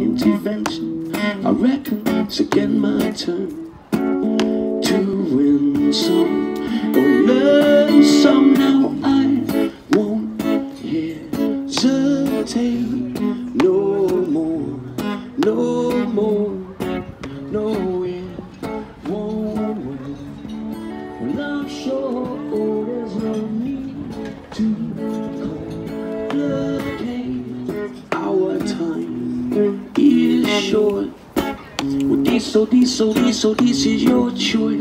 intervention. I reckon it's again my turn to win some or learn some. Now I won't hesitate no more, no more, no it won't win. Well, I'm sure there's no need to short. Well, this, so this, so this, so this is your choice.